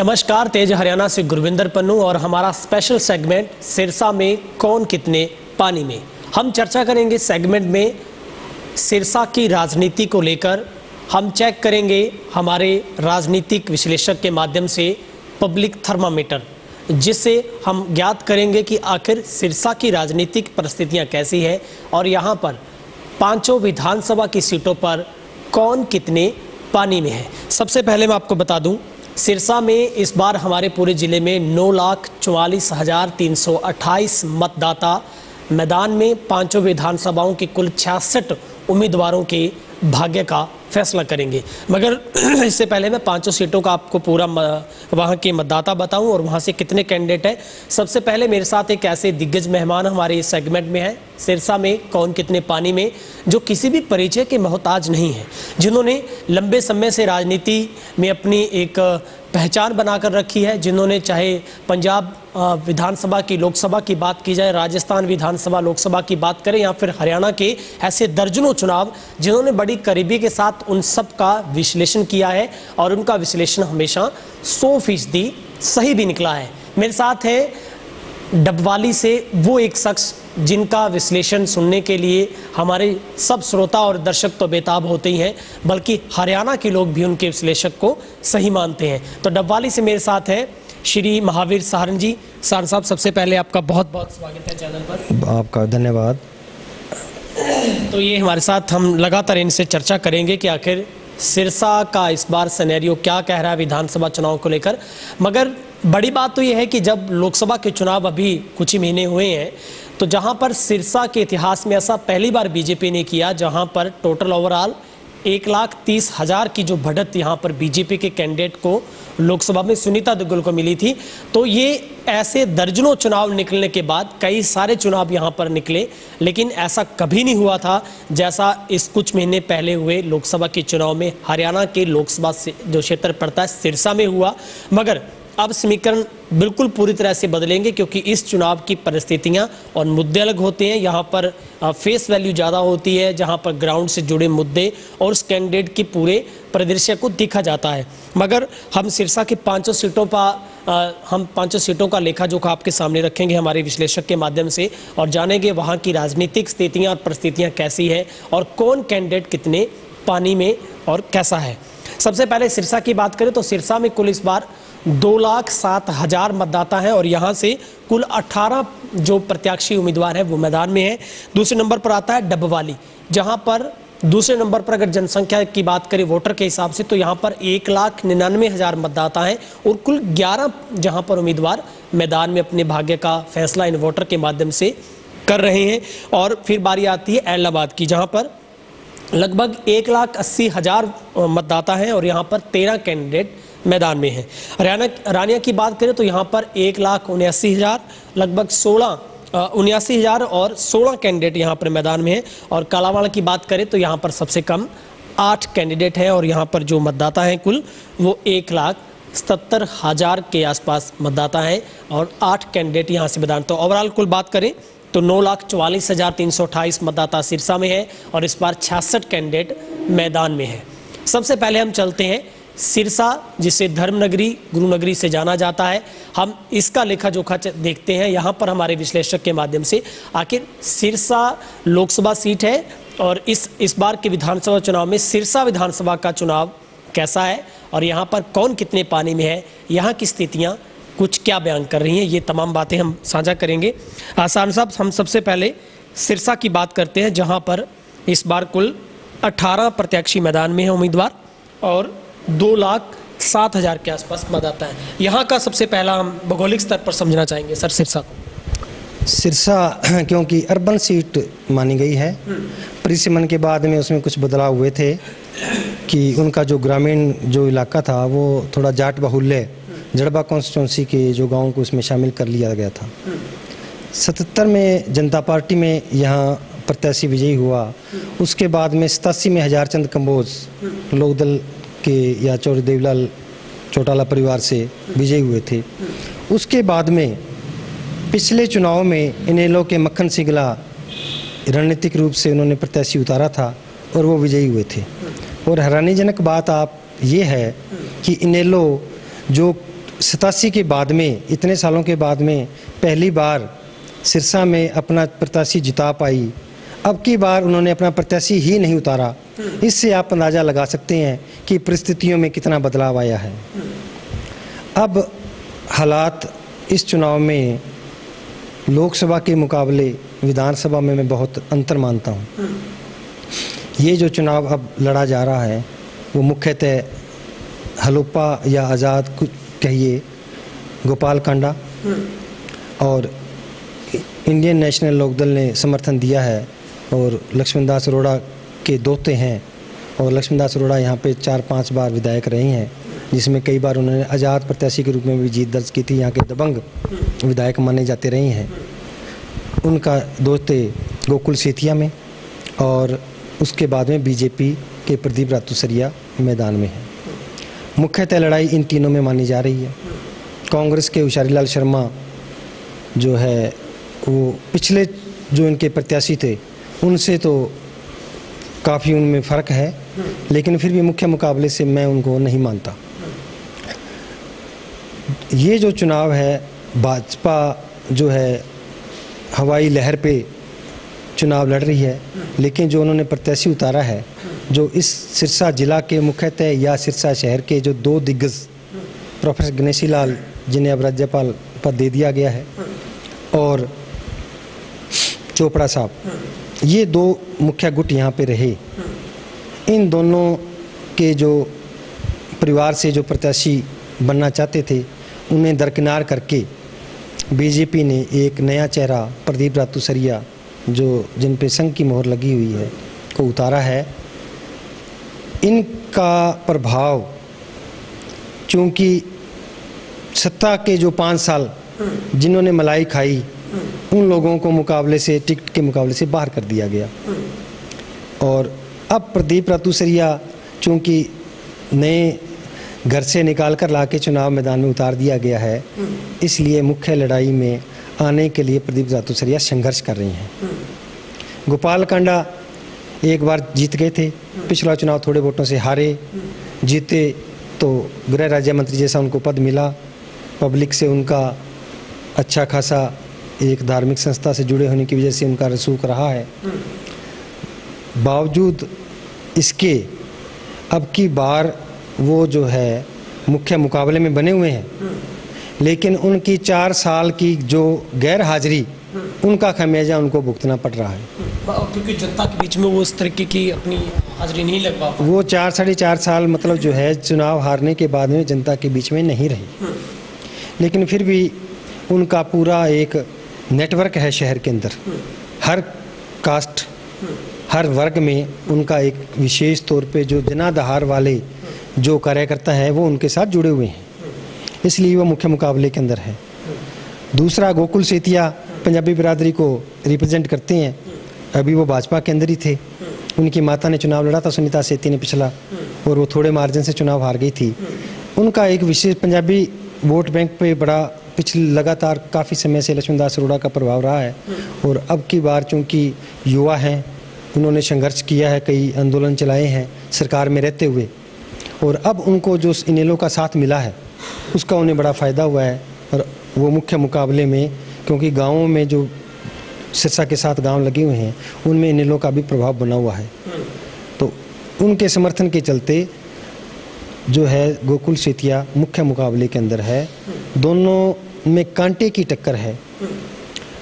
नमस्कार, तेज हरियाणा से गुरविंदर पन्नू और हमारा स्पेशल सेगमेंट सिरसा में कौन कितने पानी में। हम चर्चा करेंगे सेगमेंट में सिरसा की राजनीति को लेकर। हम चेक करेंगे हमारे राजनीतिक विश्लेषक के माध्यम से पब्लिक थर्मामीटर जिससे हम ज्ञात करेंगे कि आखिर सिरसा की राजनीतिक परिस्थितियाँ कैसी है और यहाँ पर पाँचों विधानसभा की सीटों पर कौन कितने पानी में है। सबसे पहले मैं आपको बता दूँ सिरसा में इस बार हमारे पूरे ज़िले में नौ लाख चौवालीस हज़ार तीन सौ अट्ठाईस मतदाता मैदान में पाँचों विधानसभाओं के कुल छियासठ उम्मीदवारों के भाग्य का फैसला करेंगे। मगर इससे पहले मैं पाँचों सीटों का आपको पूरा वहाँ के मतदाता बताऊँ और वहाँ से कितने कैंडिडेट हैं। सबसे पहले मेरे साथ एक ऐसे दिग्गज मेहमान हमारे इस सेगमेंट में हैं। सिरसा में कौन कितने पानी में, जो किसी भी परिचय के मोहताज नहीं है, जिन्होंने लंबे समय से राजनीति में अपनी एक पहचान बनाकर रखी है, जिन्होंने चाहे पंजाब विधानसभा की, लोकसभा की बात की जाए, राजस्थान विधानसभा, लोकसभा की बात करें, या फिर हरियाणा के ऐसे दर्जनों चुनाव, जिन्होंने बड़ी करीबी के साथ उन सब का विश्लेषण किया है और उनका विश्लेषण हमेशा सौ फ़ीसदी सही भी निकला है। मेरे साथ है डबवाली से वो एक शख्स जिनका विश्लेषण सुनने के लिए हमारे सब श्रोता और दर्शक तो बेताब होते ही हैं, बल्कि हरियाणा के लोग भी उनके विश्लेषक को सही मानते हैं। तो डबवाली से मेरे साथ है श्री महावीर सहारन जी। सहारन साहब, सबसे पहले आपका बहुत बहुत स्वागत है चैनल पर। आपका धन्यवाद। तो ये हमारे साथ हम लगातार इनसे चर्चा करेंगे कि आखिर सिरसा का इस बार सनेरियो क्या कह रहा है विधानसभा चुनाव को लेकर। मगर बड़ी बात तो ये है कि जब लोकसभा के चुनाव अभी कुछ ही महीने हुए हैं तो जहाँ पर सिरसा के इतिहास में ऐसा पहली बार बीजेपी ने किया, जहाँ पर टोटल ओवरऑल एक लाख तीस हज़ार की जो बढ़त यहाँ पर बीजेपी के कैंडिडेट को लोकसभा में सुनीता दुग्गल को मिली थी। तो ये ऐसे दर्जनों चुनाव निकलने के बाद कई सारे चुनाव यहाँ पर निकले, लेकिन ऐसा कभी नहीं हुआ था जैसा इस कुछ महीने पहले हुए लोकसभा के चुनाव में। हरियाणा के लोकसभा से जो क्षेत्र पड़ता है सिरसा में हुआ, मगर अब समीकरण बिल्कुल पूरी तरह से बदलेंगे क्योंकि इस चुनाव की परिस्थितियाँ और मुद्दे अलग होते हैं। यहाँ पर फेस वैल्यू ज़्यादा होती है, जहाँ पर ग्राउंड से जुड़े मुद्दे और उस कैंडिडेट की पूरे परिदृश्य को देखा जाता है। मगर हम सिरसा के पाँचों सीटों पर हम पाँचों सीटों का लेखा जोखा आपके सामने रखेंगे हमारे विश्लेषक के माध्यम से और जानेंगे वहाँ की राजनीतिक स्थितियाँ और परिस्थितियाँ कैसी हैं और कौन कैंडिडेट कितने पानी में और कैसा है। सबसे पहले सिरसा की बात करें तो सिरसा में कुल इस बार दो लाख सात हज़ार मतदाता हैं और यहाँ से कुल 18 जो प्रत्याशी उम्मीदवार हैं वो मैदान में है। दूसरे नंबर पर आता है डबवाली, जहाँ पर दूसरे नंबर पर अगर जनसंख्या की बात करें वोटर के हिसाब से तो यहाँ पर एक लाख निन्यानवे हज़ार मतदाता हैं और कुल ग्यारह जहाँ पर उम्मीदवार मैदान में अपने भाग्य का फैसला इन वोटर के माध्यम से कर रहे हैं। और फिर बारी आती है एलाहाबाद की, जहाँ पर लगभग एक लाख अस्सी हज़ार मतदाता हैं और यहाँ पर तेरह कैंडिडेट मैदान में है। हरियाणा, रानिया की बात करें तो यहाँ पर एक लाख उन्यासी हज़ार, लगभग सोलह उन्यासी हज़ार और सोलह कैंडिडेट यहाँ पर मैदान में हैं। और कालावाड़ की बात करें तो यहाँ पर सबसे कम आठ कैंडिडेट हैं और यहाँ पर जो मतदाता हैं कुल, वो एक लाख सत्तर हज़ार के आसपास मतदाता हैं और आठ कैंडिडेट यहाँ से मैदान। तो ओवरऑल कुल बात करें तो नौ लाख चौवालीस हज़ार तीन सौ अट्ठाईस मतदाता सिरसा में है और इस बार छियासठ कैंडिडेट मैदान में है। सबसे पहले हम चलते हैं सिरसा, जिसे धर्मनगरी, गुरुनगरी से जाना जाता है। हम इसका लेखा जोखा देखते हैं। यहाँ पर हमारे विश्लेषक के माध्यम से। आखिर सिरसा लोकसभा सीट है और इस इस बार के विधानसभा चुनाव में सिरसा विधानसभा का चुनाव कैसा है और यहाँ पर कौन कितने पानी में है, यहाँ की स्थितियाँ, कुछ क्या बयान कर रही हैं, ये तमाम बातें हम साझा करेंगे। आसान साहब हम सबसे पहले सिरसा की बात करते हैं, जहाँ पर इस बार कुल 18 प्रत्याशी मैदान में है उम्मीदवार और दो लाख सात हज़ार के आसपास मतदाता है। यहाँ का सबसे पहला हम भौगोलिक स्तर पर समझना चाहेंगे सर सिरसा को। सिरसा क्योंकि अर्बन सीट मानी गई है। परिसीमन के बाद में उसमें कुछ बदलाव हुए थे कि उनका जो ग्रामीण जो इलाका था वो थोड़ा जाट बाहुल्य जड़बा कॉन्स्टिट्यूंसी के जो गाँव को उसमें शामिल कर लिया गया था। सतहत्तर में जनता पार्टी में यहाँ प्रत्याशी विजयी हुआ। उसके बाद में सतासी में हज़ार चंद कम्बोज लोकदल के या चौधरी देवीलाल चौटाला परिवार से विजयी हुए थे। उसके बाद में पिछले चुनाव में इनेलो के मक्खन सिंगला रणनीतिक रूप से उन्होंने प्रत्याशी उतारा था और वो विजयी हुए थे। और हैरानीजनक बात आप ये है कि इनेलो जो सतासी के बाद में, इतने सालों के बाद में पहली बार सिरसा में अपना प्रत्याशी जिता पाई, अब की बार उन्होंने अपना प्रत्याशी ही नहीं उतारा। इससे आप अंदाज़ा लगा सकते हैं कि परिस्थितियों में कितना बदलाव आया है। अब हालात इस चुनाव में लोकसभा के मुकाबले विधानसभा में मैं बहुत अंतर मानता हूँ। ये जो चुनाव अब लड़ा जा रहा है, वो मुख्यतः हलोपा या आज़ाद कुछ कहिए गोपाल कांडा और इंडियन नेशनल लोकदल ने समर्थन दिया है और लक्ष्मणदास अरोड़ा के दोते हैं और लक्ष्मीदास अरोड़ा यहाँ पे चार पाँच बार विधायक रहे हैं, जिसमें कई बार उन्होंने आज़ाद प्रत्याशी के रूप में भी जीत दर्ज की थी। यहाँ के दबंग विधायक माने जाते रहे हैं। उनका दोते गोकुल सेतिया में और उसके बाद में बीजेपी के प्रदीप रातुसरिया मैदान में है। मुख्यतः लड़ाई इन तीनों में मानी जा रही है। कांग्रेस के उशारीलाल शर्मा जो है, वो पिछले जो इनके प्रत्याशी थे, उनसे तो काफ़ी उनमें फ़र्क है, लेकिन फिर भी मुख्य मुकाबले से मैं उनको नहीं मानता। ये जो चुनाव है, भाजपा जो है, हवाई लहर पे चुनाव लड़ रही है, लेकिन जो उन्होंने प्रत्याशी उतारा है, जो इस सिरसा जिला के मुख्यतः या सिरसा शहर के जो दो दिग्गज प्रोफेसर गणेशी लाल जिन्हें अब राज्यपाल पद दे दिया गया है, और चोपड़ा साहब ये दो मुख्य गुट यहाँ पे रहे। इन दोनों के जो परिवार से जो प्रत्याशी बनना चाहते थे, उन्हें दरकिनार करके बीजेपी ने एक नया चेहरा, प्रदीप रातुसरिया, जो जिन पे संघ की मोहर लगी हुई है, को उतारा है। इनका प्रभाव, चूँकि सत्ता के जो पाँच साल, जिन्होंने मलाई खाई उन लोगों को मुकाबले से, टिकट के मुकाबले से बाहर कर दिया गया। और अब प्रदीप रातुसरिया चूँकि नए घर से निकाल कर ला के चुनाव मैदान में उतार दिया गया है, इसलिए मुख्य लड़ाई में आने के लिए प्रदीप रातुसरिया संघर्ष कर रही हैं। गोपाल कांडा एक बार जीत गए थे, पिछला चुनाव थोड़े वोटों से हारे, जीते तो गृह राज्य मंत्री जैसा उनको पद मिला, पब्लिक से उनका अच्छा खासा एक धार्मिक संस्था से जुड़े होने की वजह से उनका रसूख रहा है। बावजूद इसके अब की बार वो जो है मुख्य मुकाबले में बने हुए हैं। लेकिन उनकी चार साल की जो गैर हाजिरी उनका खमियाजा उनको भुगतना पड़ रहा है। क्योंकि जनता के बीच में वो उस तरीके की अपनी हाजिरी नहीं लग पा वो चार साढ़े चार साल मतलब जो है चुनाव हारने के बाद में जनता के बीच में नहीं रही। लेकिन फिर भी उनका पूरा एक नेटवर्क है शहर के अंदर। हर कास्ट, हर वर्ग में उनका एक विशेष तौर पे जो जनाधार वाले जो कार्यकर्ता हैं, वो उनके साथ जुड़े हुए हैं। इसलिए वो मुख्य मुकाबले के अंदर है। दूसरा, गोकुल सेतिया पंजाबी बिरादरी को रिप्रेजेंट करते हैं। अभी वो भाजपा के अंदर ही थे। उनकी माता ने चुनाव लड़ा था, सुनीता सेती ने पिछला, और वो थोड़े मार्जिन से चुनाव हार गई थी। उनका एक विशेष पंजाबी वोट बैंक पे बड़ा पिछले लगातार काफ़ी समय से लक्ष्मणदास अरोड़ा का प्रभाव रहा है और अब की बार चूँकि युवा हैं, उन्होंने संघर्ष किया है, कई आंदोलन चलाए हैं, सरकार में रहते हुए, और अब उनको जो इनेलो का साथ मिला है, उसका उन्हें बड़ा फ़ायदा हुआ है, और वो मुख्य मुकाबले में, क्योंकि गाँवों में जो सिरसा के साथ गाँव लगे हुए हैं, उनमें इनेलो का भी प्रभाव बना हुआ है। तो उनके समर्थन के चलते जो है गोकुल सेतिया मुख्य मुकाबले के अंदर है। दोनों में कांटे की टक्कर है।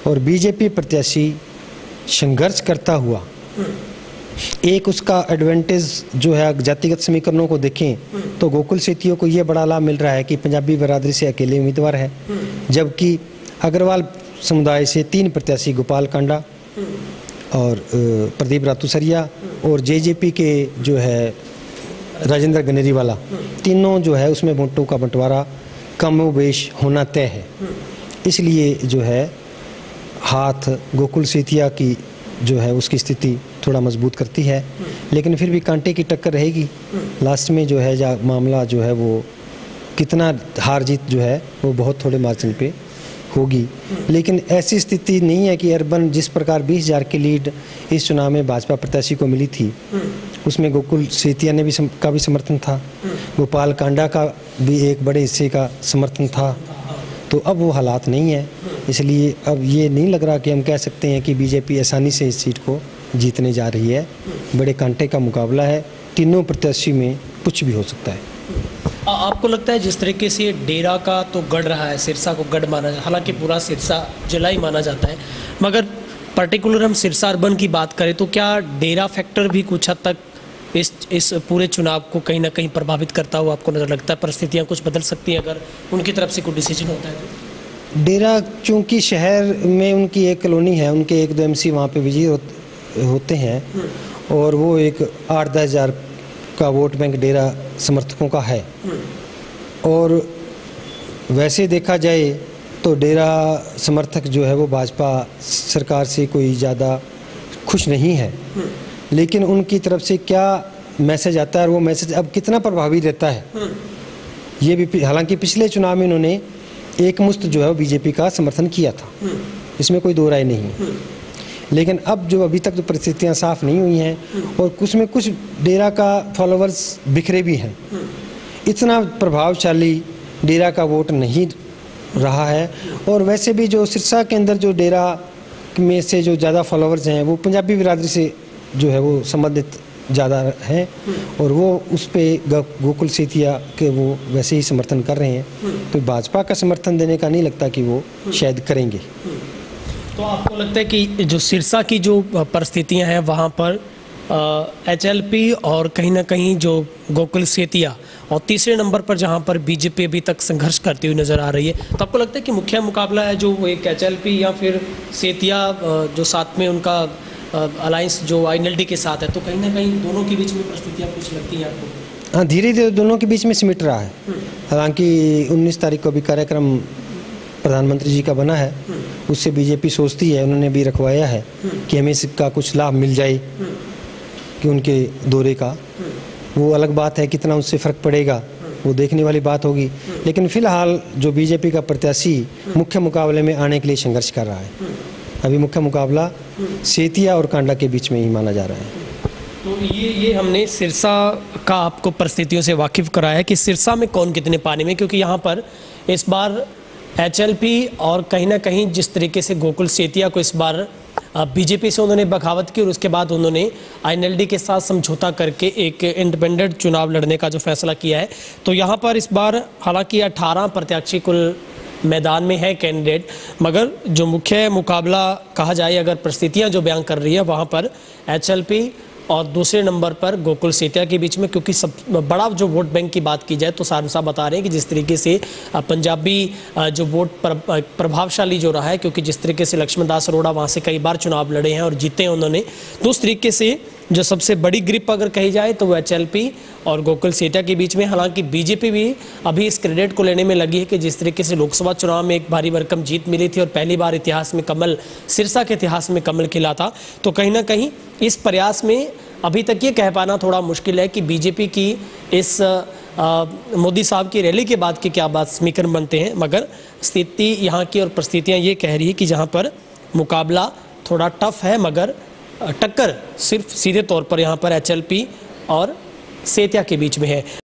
और बीजेपी प्रत्याशी संघर्ष करता हुआ, एक उसका एडवांटेज जो है, जातिगत समीकरणों को देखें तो गोकुल सेतियों को ये बड़ा लाभ मिल रहा है कि पंजाबी बरादरी से अकेले उम्मीदवार है। जबकि अग्रवाल समुदाय से तीन प्रत्याशी गोपाल कांडा और प्रदीप रातुसरिया और जेजेपी के जो है राजेंद्र गनेरी वाला तीनों जो है उसमें वोटों का बंटवारा कम बेश होना तय है। इसलिए जो है हाथ गोकुल सेतिया की जो है उसकी स्थिति थोड़ा मज़बूत करती है। लेकिन फिर भी कांटे की टक्कर रहेगी। लास्ट में जो है जा मामला जो है वो कितना हार जीत जो है वो बहुत थोड़े मार्जिन पे होगी। लेकिन ऐसी स्थिति नहीं है कि अर्बन जिस प्रकार बीस हज़ार की लीड इस चुनाव में भाजपा प्रत्याशी को मिली थी उसमें गोकुल सेतिया ने भी सम, का भी समर्थन था। गोपाल कांडा का भी एक बड़े हिस्से का समर्थन था। तो अब वो हालात नहीं है, इसलिए अब ये नहीं लग रहा कि हम कह सकते हैं कि बीजेपी आसानी से इस सीट को जीतने जा रही है। बड़े कांटे का मुकाबला है, तीनों प्रत्याशी में कुछ भी हो सकता है। आ- आपको लगता है जिस तरीके से डेरा का तो गढ़ रहा है, सिरसा को गढ़ माना हालाँकि पूरा सिरसा जिला ही माना जाता है, मगर पर्टिकुलर हम सिरसा अर्बन की बात करें तो क्या डेरा फैक्टर भी कुछ हद तक इस इस पूरे चुनाव को कहीं ना कहीं प्रभावित करता हुआ आपको नज़र लगता है? परिस्थितियाँ कुछ बदल सकती हैं अगर उनकी तरफ़ से कोई डिसीज़न होता है तो? डेरा चूँकि शहर में उनकी एक कॉलोनी है उनके एक दो एम सी वहाँ पे विजयी होते हैं और वो एक आठ दस हज़ार का वोट बैंक डेरा समर्थकों का है। और वैसे देखा जाए तो डेरा समर्थक जो है वो भाजपा सरकार से कोई ज़्यादा खुश नहीं है। लेकिन उनकी तरफ़ से क्या मैसेज आता है और वो मैसेज अब कितना प्रभावी रहता है? ये भी हालाँकि पिछले चुनाव में इन्होंने एक मुस्त जो है बीजेपी का समर्थन किया था। इसमें कोई दो राय नहीं है। लेकिन अब जो अभी तक जो परिस्थितियाँ साफ़ नहीं हुई हैं और कुछ में कुछ डेरा का फॉलोअर्स बिखरे भी हैं। इतना प्रभावशाली डेरा का वोट नहीं रहा है और वैसे भी जो सिरसा के अंदर जो डेरा में से जो ज़्यादा फॉलोअर्स हैं, वो पंजाबी बिरादरी से जो है वो संबंधित ज़्यादा हैं और वो उस पर गोकुल सेतिया के वो वैसे ही समर्थन कर रहे हैं। तो भाजपा का समर्थन देने का नहीं लगता कि वो शायद करेंगे। तो आपको लगता है कि जो सिरसा की जो परिस्थितियाँ हैं वहाँ पर एच एल पी और कहीं ना कहीं जो गोकुल सेतिया और तीसरे नंबर पर जहाँ पर बीजेपी अभी तक संघर्ष करती हुई नज़र आ रही है तो आपको लगता है कि मुख्य मुकाबला है जो एक एचएलपी या फिर सेतिया जो साथ में उनका अलायंस जो आई के साथ है तो कहीं ना कहीं दोनों के बीच में परिस्थितियाँ कुछ लगती हैं आपको? हाँ धीरे धीरे दोनों के बीच में सिमट रहा है। हालाँकि 19 तारीख को भी कार्यक्रम प्रधानमंत्री जी का बना है उससे बीजेपी सोचती है उन्होंने भी रखवाया है कि हमें इसका कुछ लाभ मिल जाए कि उनके दौरे का। वो अलग बात है कितना उससे फ़र्क पड़ेगा वो देखने वाली बात होगी। लेकिन फ़िलहाल जो बीजेपी का प्रत्याशी मुख्य मुकाबले में आने के लिए संघर्ष कर रहा है। अभी मुख्य मुकाबला सेतिया और कांडा के बीच में ही माना जा रहा है। तो ये ये हमने सिरसा का आपको परिस्थितियों से वाकिफ कराया कि सिरसा में कौन कितने पानी में, क्योंकि यहाँ पर इस बार एचएलपी और कहीं ना कहीं जिस तरीके से गोकुल सेतिया को इस बार बीजेपी से उन्होंने बगावत की और उसके बाद उन्होंने आई के साथ समझौता करके एक इंडिपेंडेंट चुनाव लड़ने का जो फैसला किया है। तो यहाँ पर इस बार हालाँकि 18 प्रत्याशी कुल मैदान में है कैंडिडेट मगर जो मुख्य मुकाबला कहा जाए अगर परिस्थितियाँ जो बयान कर रही है वहाँ पर एचएलपी और दूसरे नंबर पर गोकुल सेतिया के बीच में क्योंकि सब बड़ा जो वोट बैंक की बात की जाए तो सारण साहब बता रहे हैं कि जिस तरीके से पंजाबी जो वोट पर, प्रभावशाली जो रहा है क्योंकि जिस तरीके से लक्ष्मण दास अरोड़ा वहाँ से कई बार चुनाव लड़े हैं और जीते हैं उन्होंने तो उस तरीके से जो सबसे बड़ी ग्रिप अगर कही जाए तो वो एच और गोकुल सेतिया के बीच में, हालाँकि बीजेपी भी अभी इस क्रेडिट को लेने में लगी है कि जिस तरीके से लोकसभा चुनाव में एक भारी भरकम जीत मिली थी और पहली बार इतिहास में कमल, सिरसा के इतिहास में कमल खिला था। तो कहीं ना कहीं इस प्रयास में अभी तक ये कह पाना थोड़ा मुश्किल है कि बीजेपी की इस मोदी साहब की रैली के बाद की क्या बात समीकरण बनते हैं। मगर स्थिति यहाँ की और परिस्थितियाँ ये कह रही है कि जहाँ पर मुकाबला थोड़ा टफ है, मगर टक्कर सिर्फ़ सीधे तौर पर यहाँ पर एचएलपी और सेतिया के बीच में है।